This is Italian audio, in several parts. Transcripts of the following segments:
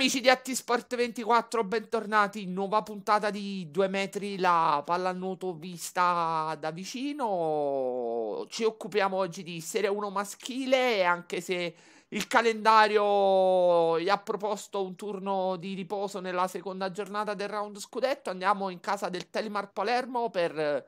Amici di Attisport 24, bentornati nuova puntata di 2 metri la pallanuoto vista da vicino. Ci occupiamo oggi di Serie 1 maschile, anche se il calendario gli ha proposto un turno di riposo nella seconda giornata del round scudetto. Andiamo in casa del Telemar Palermo per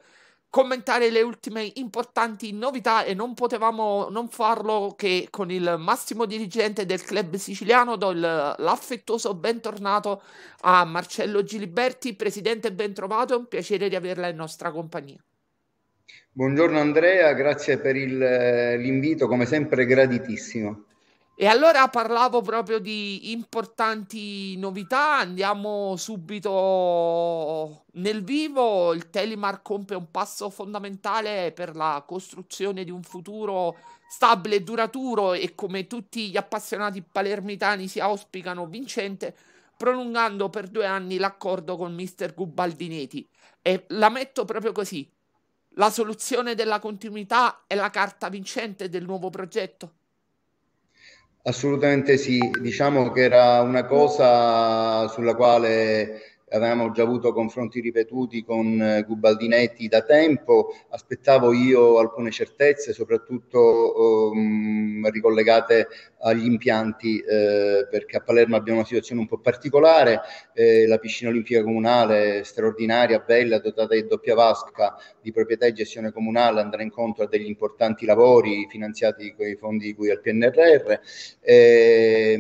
commentare le ultime importanti novità e non potevamo non farlo che con il massimo dirigente del club siciliano do il, l'affettuoso bentornato a Marcello Giliberti, presidente ben trovato, è un piacere di averla in nostra compagnia. Buongiorno Andrea, grazie per il, l'invito, come sempre graditissimo. E allora parlavo proprio di importanti novità, andiamo subito nel vivo. Il Telemar compie un passo fondamentale per la costruzione di un futuro stabile e duraturo e come tutti gli appassionati palermitani si auspicano vincente, prolungando per due anni l'accordo con mister Gubaldineti. E la metto proprio così. La soluzione della continuità è la carta vincente del nuovo progetto? Assolutamente sì, diciamo che era una cosa sulla quale avevamo già avuto confronti ripetuti con eh, Gubaldinetti da tempo, aspettavo io alcune certezze, soprattutto um, ricollegate agli impianti, eh, perché a Palermo abbiamo una situazione un po' particolare, eh, la piscina olimpica comunale straordinaria, bella, dotata di doppia vasca di proprietà e gestione comunale, andrà incontro a degli importanti lavori finanziati con i fondi di cui al PNRR. Eh,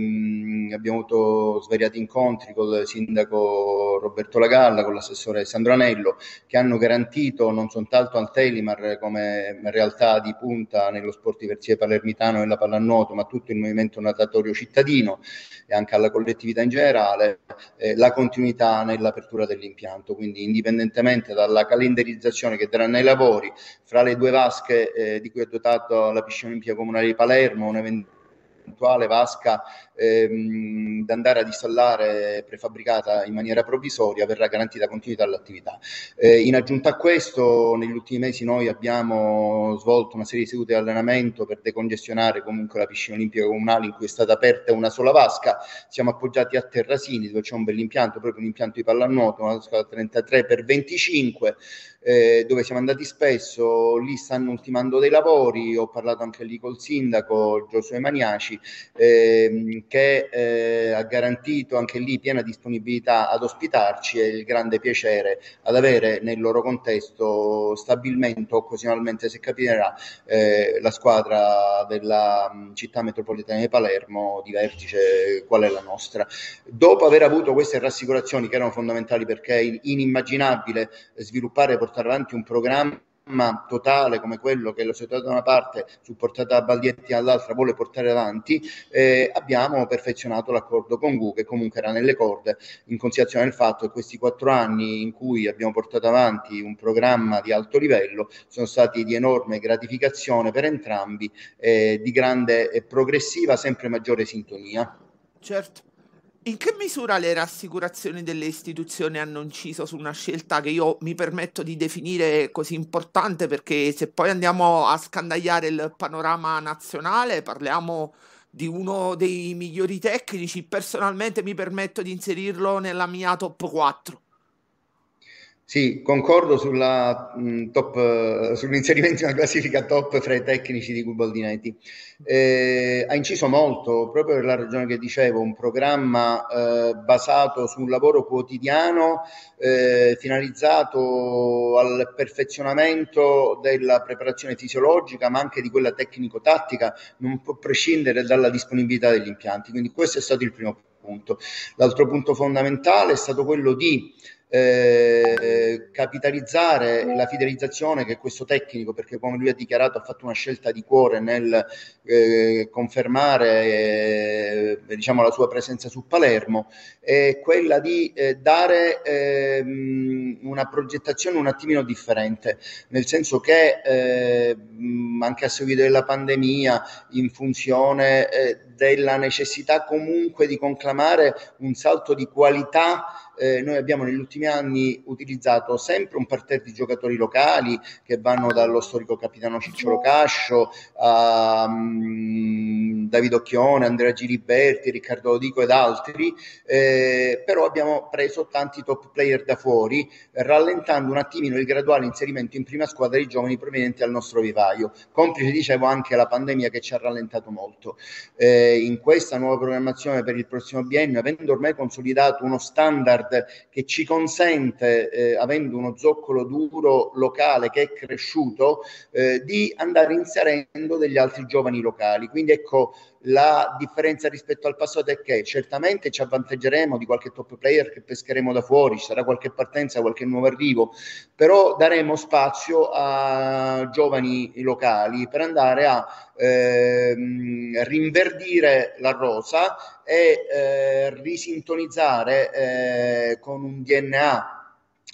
abbiamo avuto svariati incontri con il sindaco Roberto Lagalla, con l'assessore Sandro Anello, che hanno garantito non soltanto al Telimar come realtà di punta nello sport diversivo palermitano e nella pallanuoto, ma tutto il movimento natatorio cittadino e anche alla collettività in generale, eh, la continuità nell'apertura dell'impianto. Quindi indipendentemente dalla calendarizzazione che daranno i lavori, fra le due vasche eh, di cui è dotato la piscina olimpica comunale di Palermo, un evento eventuale vasca ehm, da andare ad installare prefabbricata in maniera provvisoria verrà garantita continuità all'attività. Eh, in aggiunta a questo, negli ultimi mesi noi abbiamo svolto una serie di sedute di allenamento per decongestionare comunque la piscina olimpica comunale in cui è stata aperta una sola vasca. Siamo appoggiati a Terrasini dove c'è un bell'impianto, proprio un impianto di pallanuoto, una vasca 33 x 25 eh, dove siamo andati spesso, lì stanno ultimando dei lavori, ho parlato anche lì col sindaco Giosuè Maniaci, eh, che eh, ha garantito anche lì piena disponibilità ad ospitarci e il grande piacere ad avere nel loro contesto stabilmente, occasionalmente se capiterà, eh, la squadra della mm, città metropolitana di Palermo di vertice, qual è la nostra. Dopo aver avuto queste rassicurazioni che erano fondamentali perché è inimmaginabile sviluppare e portare avanti un programma totale come quello che la società da una parte supportata da Baldietti dall'altra vuole portare avanti, eh, abbiamo perfezionato l'accordo con GU che comunque era nelle corde in considerazione del fatto che questi quattro anni in cui abbiamo portato avanti un programma di alto livello sono stati di enorme gratificazione per entrambi eh, di grande e progressiva sempre maggiore sintonia. Certo. In che misura le rassicurazioni delle istituzioni hanno inciso su una scelta che io mi permetto di definire così importante? Perché se poi andiamo a scandagliare il panorama nazionale, parliamo di uno dei migliori tecnici, personalmente mi permetto di inserirlo nella mia top 4. Sì, concordo sulla, mh, mm, top, uh, sull'inserimento in una classifica top fra i tecnici di Gubaldinetti. Eh, ha inciso molto, proprio per la ragione che dicevo, un programma eh, basato su un lavoro quotidiano eh, finalizzato al perfezionamento della preparazione fisiologica, ma anche di quella tecnico-tattica, non può prescindere dalla disponibilità degli impianti. Quindi questo è stato il primo punto. L'altro punto fondamentale è stato quello di eh, capitalizzare la fidelizzazione che questo tecnico, perché come lui ha dichiarato ha fatto una scelta di cuore nel eh, confermare eh, diciamo, la sua presenza su Palermo, è quella di eh, dare ehm, una progettazione un attimino differente, nel senso che ehm, anche a seguito della pandemia, in funzione eh, della necessità comunque di conclamare un salto di qualità eh, noi abbiamo negli ultimi anni utilizzato sempre un parterre di giocatori locali che vanno dallo storico capitano Cicciolo Cascio a um, Davido Occhione, Andrea Giliberti, Riccardo Odico ed altri, eh, però abbiamo preso tanti top player da fuori, rallentando un attimino il graduale inserimento in prima squadra di giovani provenienti dal nostro vivaio, complice dicevo anche la pandemia che ci ha rallentato molto. Eh, in questa nuova programmazione per il prossimo biennio, avendo ormai consolidato uno standard che ci consente, eh, avendo uno zoccolo duro locale che è cresciuto, eh, di andare inserendo degli altri giovani locali. Quindi ecco, la differenza rispetto al passato è che certamente ci avvantaggeremo di qualche top player che pescheremo da fuori, ci sarà qualche partenza, qualche nuovo arrivo, però daremo spazio a giovani locali per andare a ehm, rinverdire la rosa e eh, risintonizzare eh, con un DNA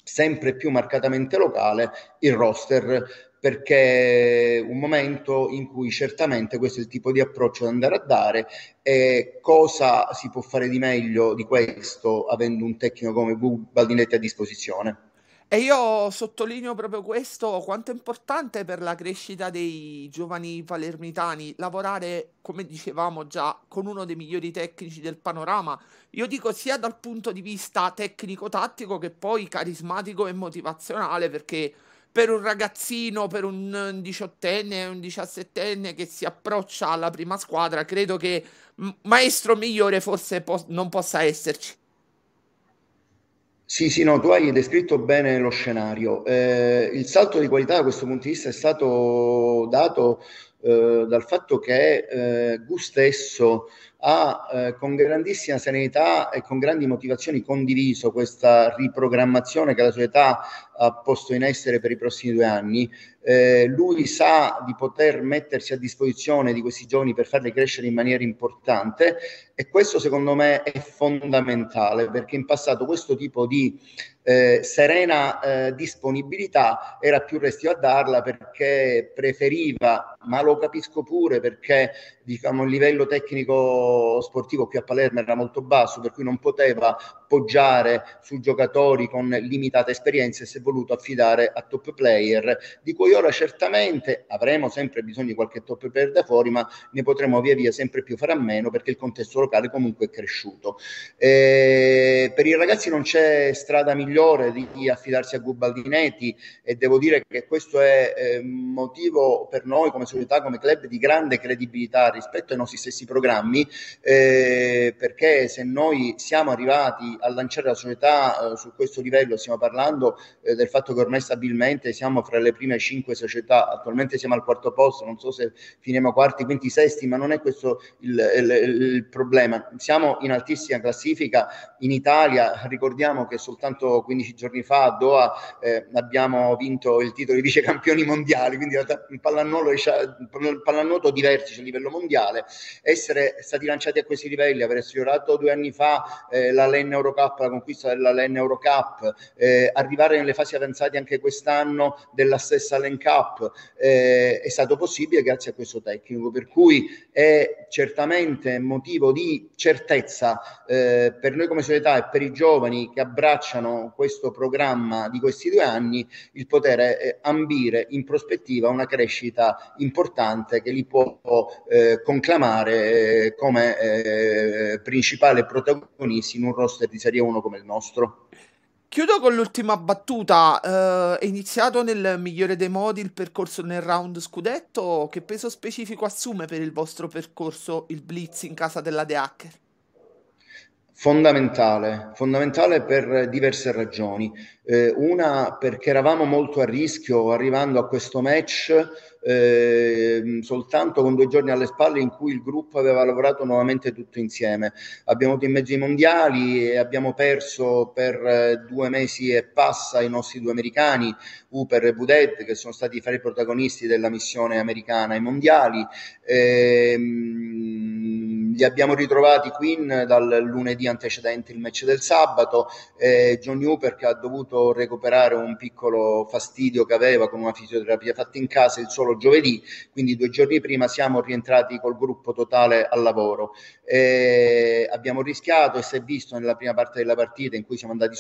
sempre più marcatamente locale il roster perché è un momento in cui certamente questo è il tipo di approccio da andare a dare e cosa si può fare di meglio di questo avendo un tecnico come Baldinetti a disposizione. E io sottolineo proprio questo, quanto è importante per la crescita dei giovani palermitani lavorare, come dicevamo già, con uno dei migliori tecnici del panorama. Io dico sia dal punto di vista tecnico-tattico che poi carismatico e motivazionale, perché per un ragazzino, per un diciottenne, un diciassettenne che si approccia alla prima squadra, credo che maestro migliore forse po- non possa esserci. Sì, sì, no, tu hai descritto bene lo scenario. Eh, il salto di qualità da questo punto di vista è stato dato eh, dal fatto che eh, Gu stesso ha eh, con grandissima serenità e con grandi motivazioni condiviso questa riprogrammazione che la società ha posto in essere per i prossimi due anni. Eh, lui sa di poter mettersi a disposizione di questi giovani per farli crescere in maniera importante e questo secondo me è fondamentale perché in passato questo tipo di eh, serena eh, disponibilità era più restio a darla perché preferiva, ma lo capisco pure perché diciamo, il livello tecnico sportivo qui a Palermo era molto basso, per cui non poteva poggiare su giocatori con limitata esperienza e si è voluto affidare a top player, di cui ora certamente avremo sempre bisogno di qualche top player da fuori, ma ne potremo via via sempre più fare a meno perché il contesto locale comunque è cresciuto. Eh, per i ragazzi non c'è strada migliore di, di affidarsi a Gubaldinetti e devo dire che questo è eh, motivo per noi come società, come club di grande credibilità rispetto ai nostri stessi programmi, eh, perché se noi siamo arrivati a lanciare la società eh, su questo livello, stiamo parlando eh, del fatto che ormai stabilmente siamo fra le prime cinque società, attualmente siamo al quarto posto, non so se finiremo quarti, quinti, sesti, ma non è questo il, il, il problema. Siamo in altissima classifica in Italia, ricordiamo che soltanto 15 giorni fa a Doha eh, abbiamo vinto il titolo di vice campioni mondiali, quindi in pallanuoto diversi a livello mondiale mondiale, essere stati lanciati a questi livelli, aver sfiorato due anni fa eh, la LEN Eurocup, la conquista della LEN Eurocup, eh, arrivare nelle fasi avanzate anche quest'anno della stessa LEN Cup, eh, è stato possibile grazie a questo tecnico, per cui è certamente motivo di certezza eh, per noi come società e per i giovani che abbracciano questo programma di questi due anni il poter eh, ambire in prospettiva una crescita importante che li può eh, conclamare eh, come eh, principale protagonisti in un roster di Serie 1 come il nostro. Chiudo con l'ultima battuta. Uh, è iniziato nel migliore dei modi il percorso nel round scudetto. Che peso specifico assume per il vostro percorso il blitz in casa della The Hacker? Fondamentale, fondamentale per diverse ragioni. Eh, una perché eravamo molto a rischio arrivando a questo match eh, soltanto con due giorni alle spalle in cui il gruppo aveva lavorato nuovamente tutto insieme. Abbiamo avuto in i mondiali e abbiamo perso per eh, due mesi e passa i nostri due americani, Uper e Budet, che sono stati fra i protagonisti della missione americana ai mondiali. Eh, li abbiamo ritrovati Queen dal lunedì antecedente il match del sabato, eh, John Newper che ha dovuto recuperare un piccolo fastidio che aveva con una fisioterapia fatta in casa il solo giovedì, quindi due giorni prima siamo rientrati col gruppo totale al lavoro. Eh, abbiamo rischiato e si è visto nella prima parte della partita in cui siamo andati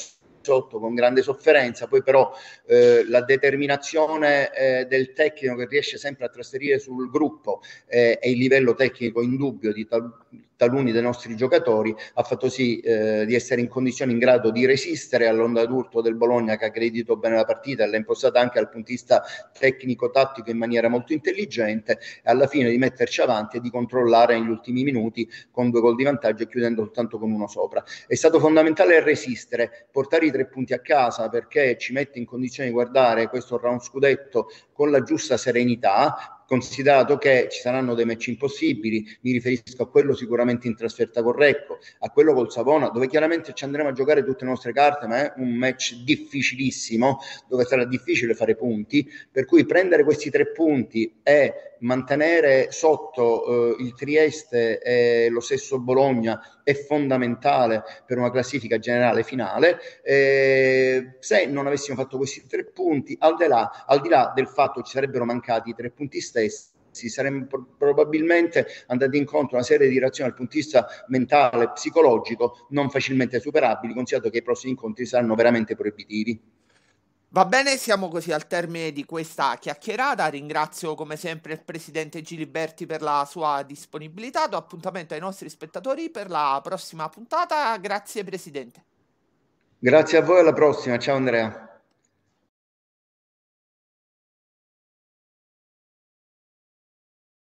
sotto con grande sofferenza, poi però eh, la determinazione eh, del tecnico che riesce sempre a trasferire sul gruppo eh, e il livello tecnico indubbio di tal- taluni dei nostri giocatori ha fatto sì eh, di essere in condizioni in grado di resistere all'onda d'urto del Bologna che ha aggredito bene la partita e l'ha impostata anche dal punto di vista tecnico-tattico in maniera molto intelligente e alla fine di metterci avanti e di controllare negli ultimi minuti con due gol di vantaggio e chiudendo soltanto con uno sopra. È stato fondamentale resistere, portare i tre punti a casa perché ci mette in condizione di guardare questo round scudetto con la giusta serenità, considerato che ci saranno dei match impossibili, mi riferisco a quello sicuramente in trasferta con Recco, a quello col Savona, dove chiaramente ci andremo a giocare tutte le nostre carte, ma è un match difficilissimo, dove sarà difficile fare punti, per cui prendere questi tre punti e mantenere sotto eh, il Trieste e lo stesso Bologna è fondamentale per una classifica generale finale. Eh, se non avessimo fatto questi tre punti, al di, là, al di là del fatto che ci sarebbero mancati i tre punti stessi, saremmo pro- probabilmente andati incontro a una serie di reazioni dal punto di vista mentale, e psicologico, non facilmente superabili, considerato che i prossimi incontri saranno veramente proibitivi. Va bene, siamo così al termine di questa chiacchierata. Ringrazio come sempre il presidente Giliberti per la sua disponibilità. Do appuntamento ai nostri spettatori per la prossima puntata. Grazie presidente. Grazie a voi, alla prossima. Ciao Andrea.